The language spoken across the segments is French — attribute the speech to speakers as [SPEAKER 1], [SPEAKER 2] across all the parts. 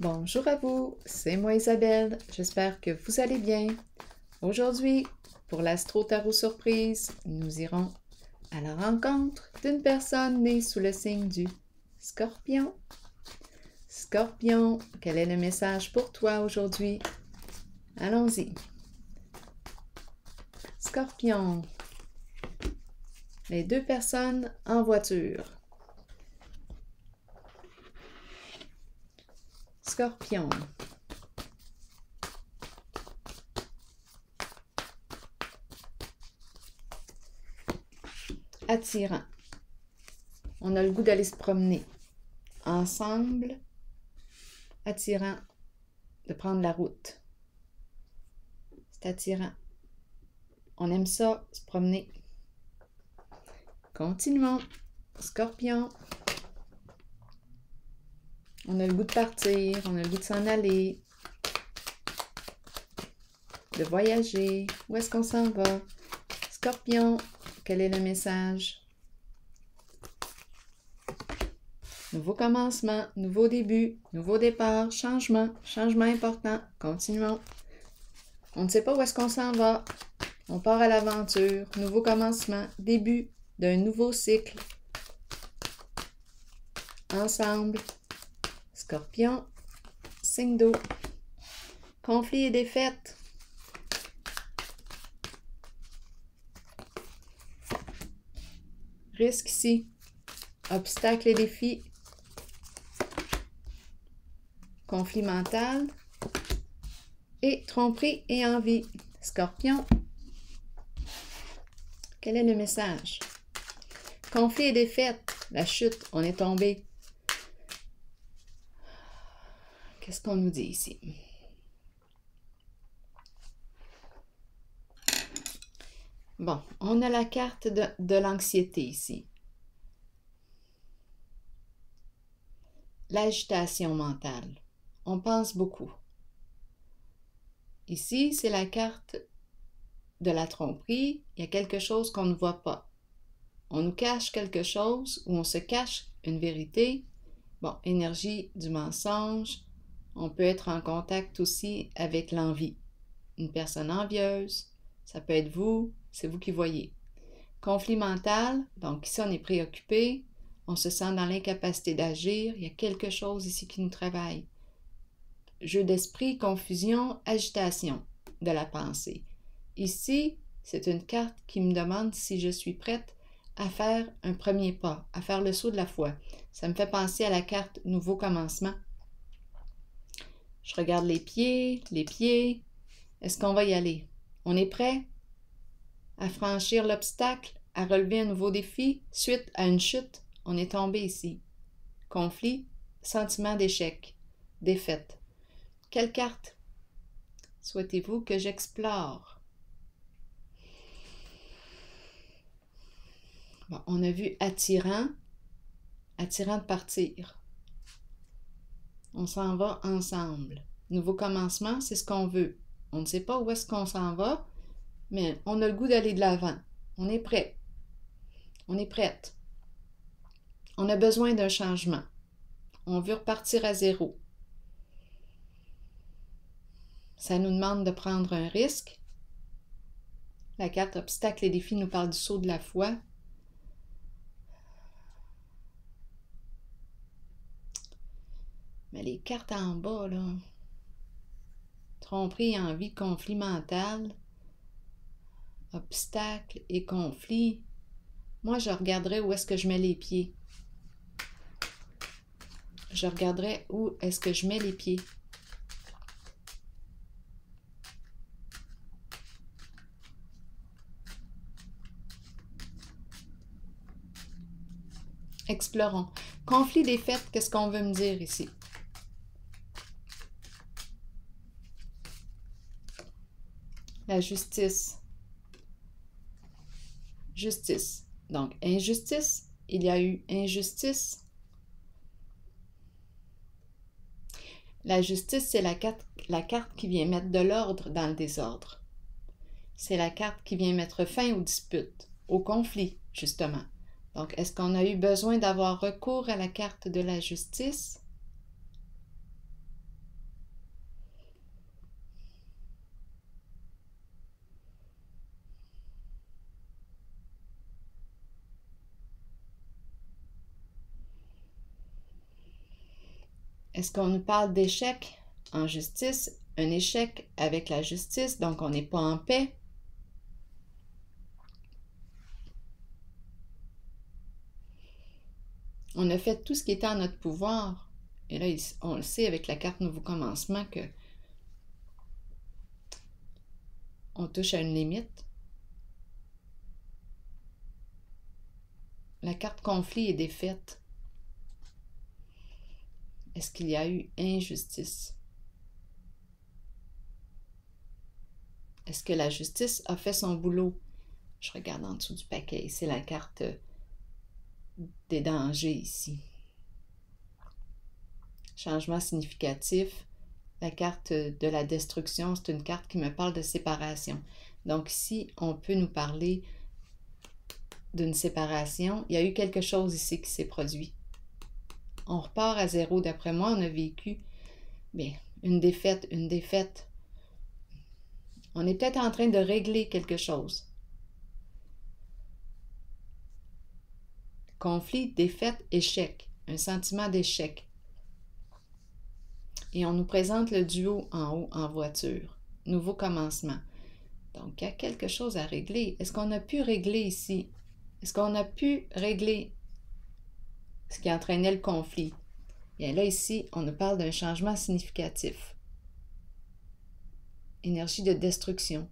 [SPEAKER 1] Bonjour à vous, c'est moi Isabelle, j'espère que vous allez bien. Aujourd'hui, pour l'Astro Tarot Surprise, nous irons à la rencontre d'une personne née sous le signe du Scorpion. Scorpion, quel est le message pour toi aujourd'hui? Allons-y. Scorpion. Les deux personnes en voiture. Scorpion. Attirant. On a le goût d'aller se promener. Ensemble. Attirant de prendre la route. C'est attirant. On aime ça, se promener. Continuons. Scorpion. On a le goût de partir, on a le goût de s'en aller, de voyager. Où est-ce qu'on s'en va? Scorpion, quel est le message? Nouveau commencement, nouveau début, nouveau départ, changement, changement important. Continuons. On ne sait pas où est-ce qu'on s'en va. On part à l'aventure, nouveau commencement, début d'un nouveau cycle. Ensemble, Scorpion, signe d'eau. Conflit et défaite. Risque ici. Obstacle et défi. Conflit mental. Et tromperie et envie. Scorpion. Quel est le message? Conflit et défaite. La chute. On est tombé. Qu'est-ce qu'on nous dit ici? Bon, on a la carte de, l'anxiété ici. L'agitation mentale. On pense beaucoup. Ici, c'est la carte de la tromperie. Il y a quelque chose qu'on ne voit pas. On nous cache quelque chose ou on se cache une vérité. Bon, énergie du mensonge, on peut être en contact aussi avec l'envie. Une personne envieuse, ça peut être vous, c'est vous qui voyez. Conflit mental, donc ici on est préoccupé, on se sent dans l'incapacité d'agir, il y a quelque chose ici qui nous travaille. Jeu d'esprit, confusion, agitation de la pensée. Ici, c'est une carte qui me demande si je suis prête à faire un premier pas, à faire le saut de la foi. Ça me fait penser à la carte Nouveau commencement je regarde les pieds, les pieds. Est-ce qu'on va y aller? On est prêt? À franchir l'obstacle, à relever un nouveau défi suite à une chute? On est tombé ici. Conflit, sentiment d'échec, défaite. Quelle carte souhaitez-vous que j'explore? On a vu attirant, attirant de partir. On s'en va ensemble. Nouveau commencement, c'est ce qu'on veut. On ne sait pas où est-ce qu'on s'en va, mais on a le goût d'aller de l'avant. On est prêt. On est prête. On a besoin d'un changement. On veut repartir à zéro. Ça nous demande de prendre un risque. La carte obstacle et défis nous parle du saut de la foi. Mais les cartes en bas, là. Tromperie, envie, conflit mental, obstacle et conflit. Moi, je regarderai où est-ce que je mets les pieds. Je regarderai où est-ce que je mets les pieds. Explorons. Conflit des faits, qu'est-ce qu'on veut me dire ici? La justice. Justice. Donc, injustice. Il y a eu injustice. La justice, c'est la carte, la carte qui vient mettre de l'ordre dans le désordre. C'est la carte qui vient mettre fin aux disputes, aux conflits, justement. Donc, est-ce qu'on a eu besoin d'avoir recours à la carte de la justice? Est-ce qu'on nous parle d'échec en justice, un échec avec la justice, donc on n'est pas en paix? On a fait tout ce qui était en notre pouvoir. Et là, on le sait avec la carte Nouveau Commencement que on touche à une limite. La carte conflit est défaite. Est-ce qu'il y a eu injustice? Est-ce que la justice a fait son boulot? Je regarde en dessous du paquet. C'est la carte des dangers ici. Changement significatif. La carte de la destruction, c'est une carte qui me parle de séparation. Donc ici, on peut nous parler d'une séparation. Il y a eu quelque chose ici qui s'est produit. On repart à zéro. D'après moi, on a vécu bien, une défaite, une défaite. On est peut-être en train de régler quelque chose. Conflit, défaite, échec. Un sentiment d'échec. Et on nous présente le duo en haut en voiture. Nouveau commencement. Donc, il y a quelque chose à régler. Est-ce qu'on a pu régler ici? Est-ce qu'on a pu régler ce qui entraînait le conflit? Bien là, ici, on nous parle d'un changement significatif. Énergie de destruction.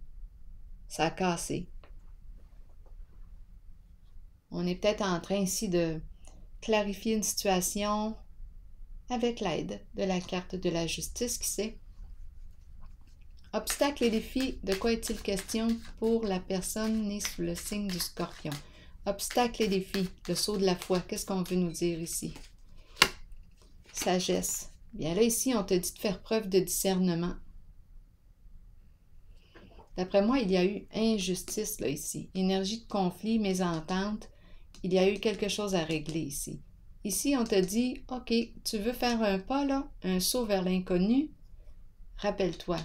[SPEAKER 1] Ça a cassé. On est peut-être en train ici de clarifier une situation avec l'aide de la carte de la justice, qui sait. Obstacles et défis, de quoi est-il question pour la personne née sous le signe du scorpion? Obstacles et défis, le saut de la foi, qu'est-ce qu'on veut nous dire ici? Sagesse. Bien là, ici, on te dit de faire preuve de discernement. D'après moi, il y a eu injustice là ici. Énergie de conflit, mésentente, il y a eu quelque chose à régler ici. Ici, on te dit, OK, tu veux faire un pas, là, un saut vers l'inconnu? Rappelle-toi,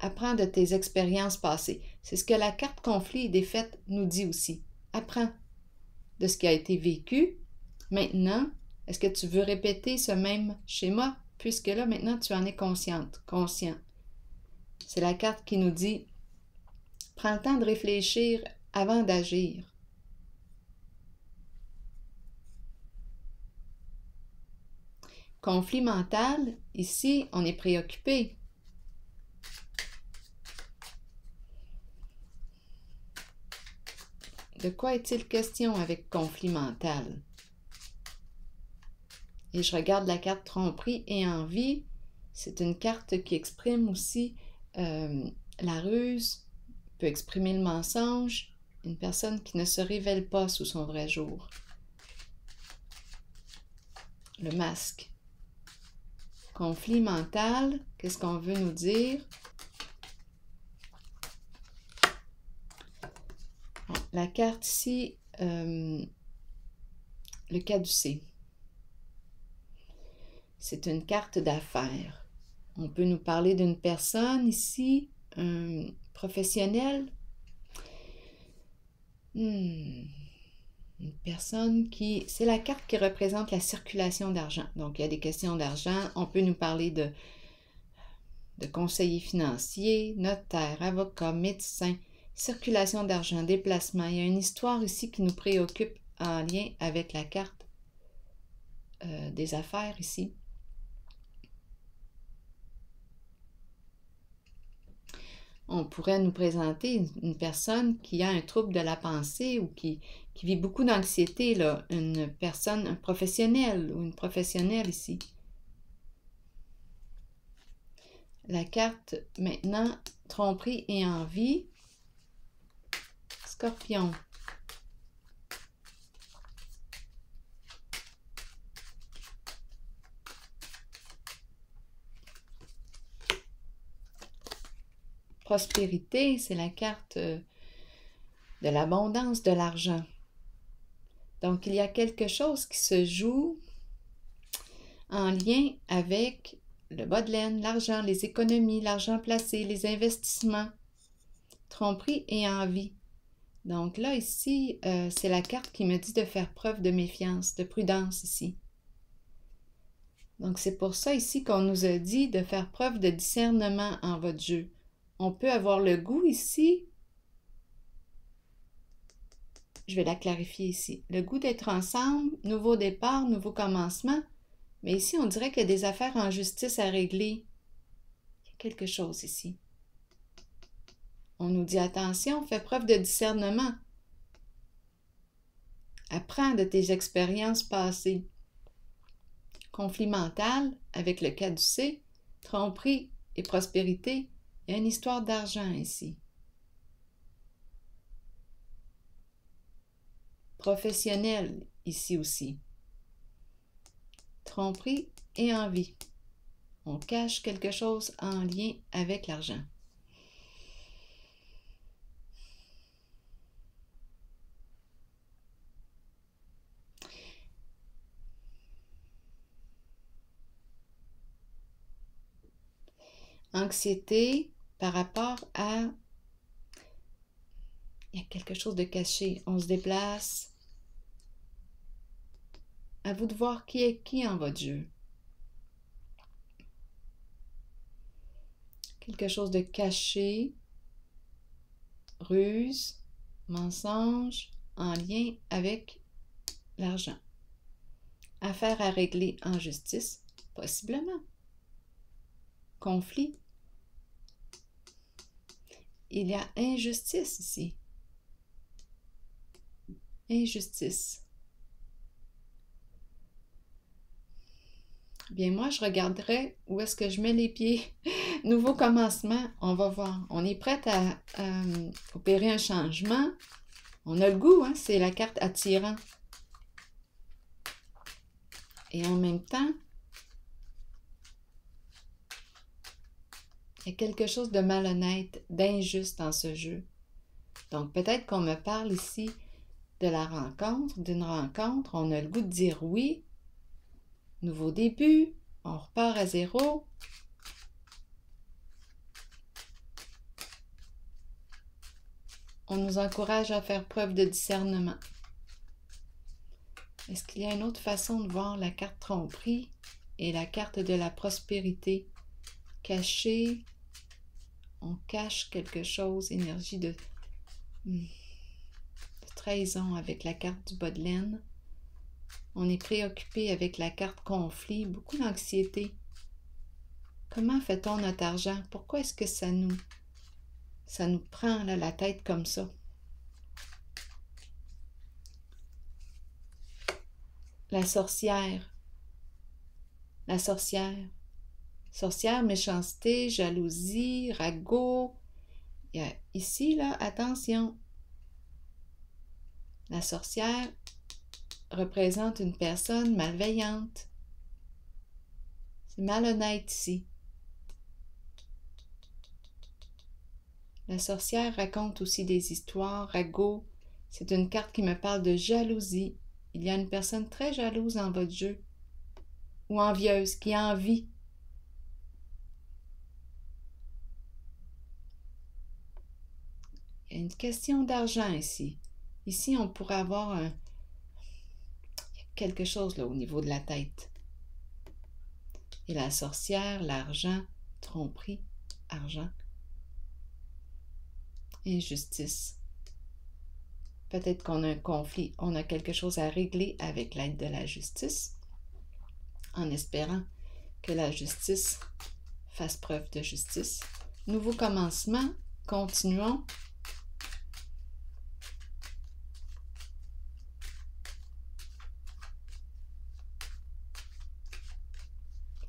[SPEAKER 1] apprends de tes expériences passées. C'est ce que la carte conflit et défaite nous dit aussi. Apprends de ce qui a été vécu. Maintenant, est-ce que tu veux répéter ce même schéma? Puisque là, maintenant, tu en es consciente, conscient. C'est la carte qui nous dit, prends le temps de réfléchir avant d'agir. Conflit mental, ici, on est préoccupé. De quoi est-il question avec conflit mental? Et je regarde la carte tromperie et envie. C'est une carte qui exprime aussi euh, la ruse, peut exprimer le mensonge, une personne qui ne se révèle pas sous son vrai jour. Le masque. Conflit mental, qu'est-ce qu'on veut nous dire? La carte ici, euh, le caducé. C'est une carte d'affaires. On peut nous parler d'une personne ici, un professionnel. Hmm une personne qui... C'est la carte qui représente la circulation d'argent. Donc, il y a des questions d'argent. On peut nous parler de, de conseiller financier, notaire, avocat, médecin, circulation d'argent, déplacement. Il y a une histoire ici qui nous préoccupe en lien avec la carte euh, des affaires ici. on pourrait nous présenter une personne qui a un trouble de la pensée ou qui, qui vit beaucoup d'anxiété, une personne, un professionnel ou une professionnelle ici. La carte maintenant, tromperie et envie. Scorpion. Prospérité, c'est la carte euh, de l'abondance de l'argent. Donc, il y a quelque chose qui se joue en lien avec le bas de laine, l'argent, les économies, l'argent placé, les investissements, tromperie et envie. Donc là, ici, euh, c'est la carte qui me dit de faire preuve de méfiance, de prudence ici. Donc c'est pour ça ici qu'on nous a dit de faire preuve de discernement en votre jeu. On peut avoir le goût ici. Je vais la clarifier ici. Le goût d'être ensemble, nouveau départ, nouveau commencement. Mais ici, on dirait qu'il y a des affaires en justice à régler. Il y a quelque chose ici. On nous dit attention, fais preuve de discernement. Apprends de tes expériences passées. Conflit mental avec le caducé, tromperie et prospérité. Il une histoire d'argent ici. Professionnel ici aussi. Tromperie et envie. On cache quelque chose en lien avec l'argent. Anxiété par rapport à... Il y a quelque chose de caché. On se déplace. À vous de voir qui est qui en votre jeu. Quelque chose de caché, ruse, mensonge, en lien avec l'argent. Affaire à régler en justice, possiblement. Conflit, il y a injustice ici. Injustice. Bien, moi, je regarderai où est-ce que je mets les pieds. Nouveau commencement, on va voir. On est prête à, opérer un changement. On a le goût, hein? c'est la carte attirant. Et en même temps, Il y a quelque chose de malhonnête, d'injuste dans ce jeu. Donc peut-être qu'on me parle ici de la rencontre, d'une rencontre, on a le goût de dire oui, nouveau début, on repart à zéro. On nous encourage à faire preuve de discernement. Est-ce qu'il y a une autre façon de voir la carte tromperie et la carte de la prospérité cachée on cache quelque chose, énergie de, trahison avec la carte du bas de. On est préoccupé avec la carte conflit, beaucoup d'anxiété. Comment fait-on notre argent? Pourquoi est-ce que ça nous, ça nous prend la tête comme ça? La sorcière. La sorcière. Sorcière, méchanceté, jalousie, ragot. ici, là, attention. La sorcière représente une personne malveillante. C'est malhonnête ici. La sorcière raconte aussi des histoires, ragot. C'est une carte qui me parle de jalousie. Il y a une personne très jalouse dans votre jeu ou envieuse qui a envie Il y a une question d'argent ici. Ici, on pourrait avoir quelque chose là au niveau de la tête. Et la sorcière, l'argent, tromperie, argent, injustice. Peut-être qu'on a un conflit, on a quelque chose à régler avec l'aide de la justice, en espérant que la justice fasse preuve de justice. Nouveau commencement, continuons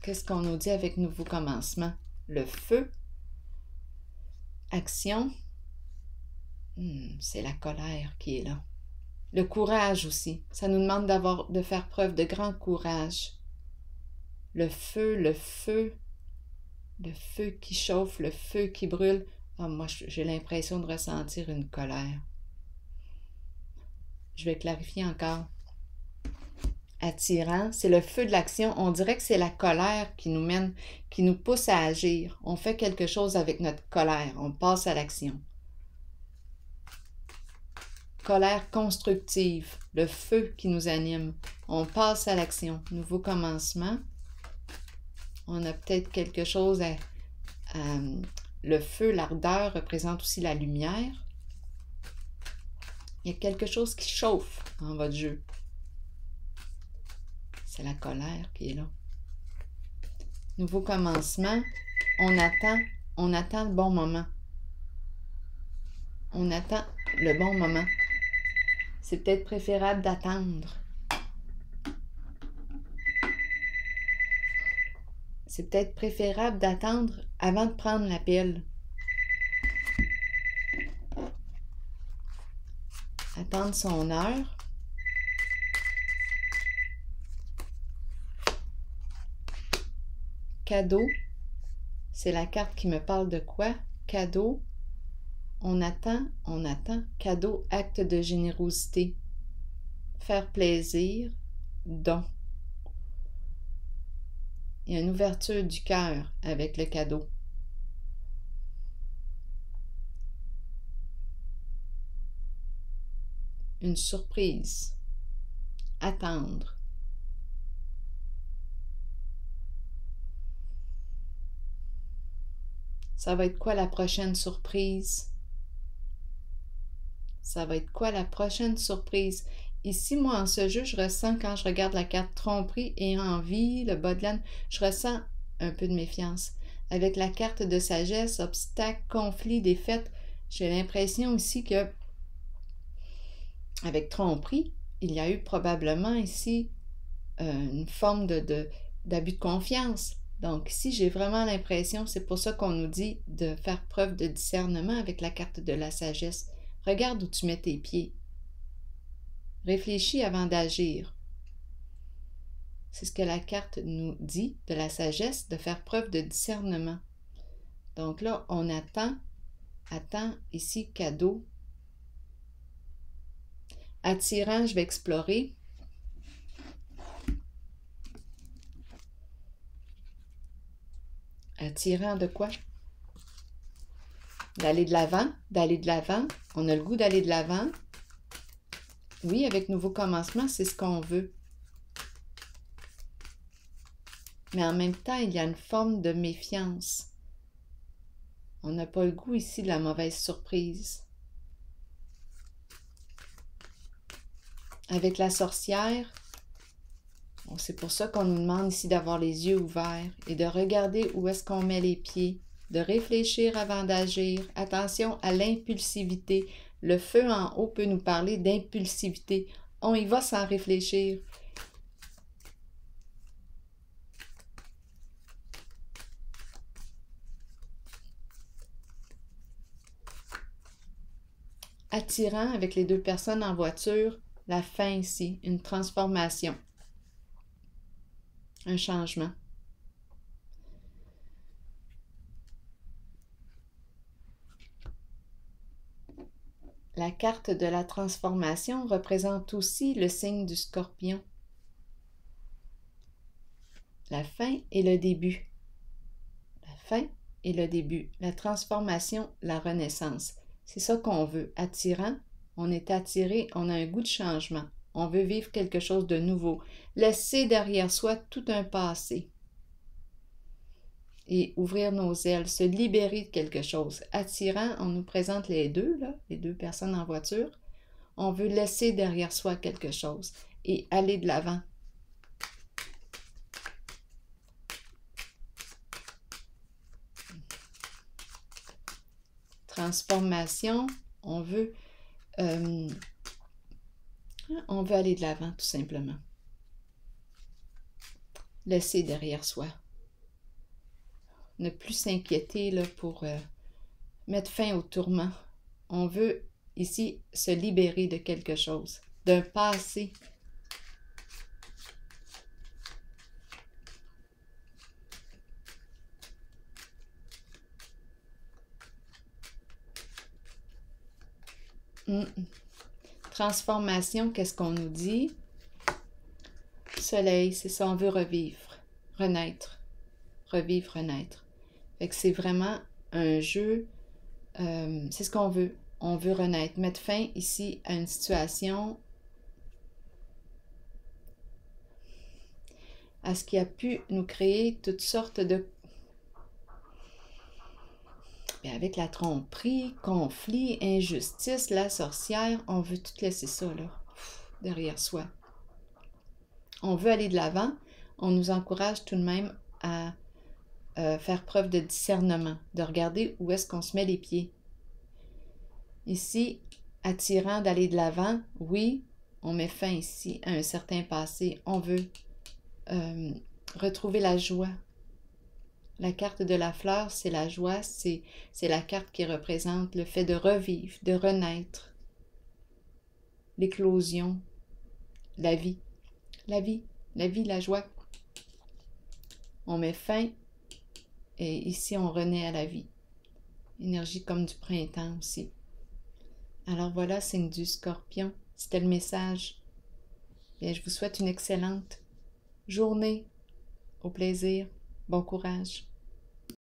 [SPEAKER 1] Qu'est-ce qu'on nous dit avec nouveau commencement? Le feu. Action. Hmm, c'est la colère qui est là. Le courage aussi. Ça nous demande d'avoir, de faire preuve de grand courage. Le feu, le feu, le feu qui chauffe, le feu qui brûle. Ah, moi, j'ai l'impression de ressentir une colère. Je vais clarifier encore attirant, c'est le feu de l'action. On dirait que c'est la colère qui nous mène, qui nous pousse à agir. On fait quelque chose avec notre colère, on passe à l'action. Colère constructive, le feu qui nous anime. On passe à l'action. Nouveau commencement. On a peut-être quelque chose Le feu, l'ardeur représente aussi la lumière. Il y a quelque chose qui chauffe en votre jeu. C'est la colère qui est là. Nouveau commencement. On attend, on attend le bon moment. On attend le bon moment. C'est peut-être préférable d'attendre. C'est peut-être préférable d'attendre avant de prendre la pile. Attendre son heure. Cadeau. C'est la carte qui me parle de quoi? Cadeau. On attend, on attend. Cadeau, acte de générosité. Faire plaisir, don. Il y a une ouverture du cœur avec le cadeau. Une surprise. Attendre. Ça va être quoi la prochaine surprise? Ça va être quoi la prochaine surprise? Ici, moi, en ce jeu, je ressens quand je regarde la carte tromperie et envie, le bas je ressens un peu de méfiance. Avec la carte de sagesse, obstacle, conflit, défaite, j'ai l'impression ici que, avec tromperie, il y a eu probablement ici euh, une forme d'abus de confiance. Donc, ici, j'ai vraiment l'impression, c'est pour ça qu'on nous dit de faire preuve de discernement avec la carte de la sagesse. Regarde où tu mets tes pieds. Réfléchis avant d'agir. C'est ce que la carte nous dit de la sagesse, de faire preuve de discernement. Donc là, on attend, attend ici cadeau. Attirant, je vais explorer. Attirant de quoi? D'aller de l'avant, d'aller de l'avant. On a le goût d'aller de l'avant. Oui, avec nouveau commencement, c'est ce qu'on veut. Mais en même temps, il y a une forme de méfiance. On n'a pas le goût ici de la mauvaise surprise. Avec la sorcière, c'est pour ça qu'on nous demande ici d'avoir les yeux ouverts et de regarder où est-ce qu'on met les pieds, de réfléchir avant d'agir. Attention à l'impulsivité. Le feu en haut peut nous parler d'impulsivité. On y va sans réfléchir. Attirant avec les deux personnes en voiture, la fin ici, une transformation, un changement. La carte de la transformation représente aussi le signe du scorpion. La fin et le début. La fin et le début. La transformation, la renaissance. C'est ça qu'on veut. Attirant, on est attiré, on a un goût de changement. On veut vivre quelque chose de nouveau. Laisser derrière soi tout un passé et ouvrir nos ailes, se libérer de quelque chose. Attirant, on nous présente les deux, là, les deux personnes en voiture. On veut laisser derrière soi quelque chose et aller de l'avant. Transformation, on veut, euh, on veut aller de l'avant tout simplement. Laisser derrière soi ne plus s'inquiéter pour euh, mettre fin au tourment. On veut ici se libérer de quelque chose, d'un passé. Transformation, qu'est-ce qu'on nous dit? Soleil, c'est ça, on veut revivre, renaître, revivre, renaître c'est vraiment un jeu, euh, c'est ce qu'on veut. On veut renaître, mettre fin ici à une situation à ce qui a pu nous créer toutes sortes de... Avec la tromperie, conflit, injustice, la sorcière, on veut tout laisser ça derrière soi. On veut aller de l'avant, on nous encourage tout de même à euh, faire preuve de discernement, de regarder où est-ce qu'on se met les pieds. Ici, attirant d'aller de l'avant, oui, on met fin ici à un certain passé. On veut euh, retrouver la joie. La carte de la fleur, c'est la joie, c'est la carte qui représente le fait de revivre, de renaître, l'éclosion, la vie, la vie, la vie, la joie. On met fin et ici on renaît à la vie. Énergie comme du printemps aussi. Alors voilà, signe du scorpion. C'était le message. Bien, je vous souhaite une excellente journée. Au plaisir. Bon courage.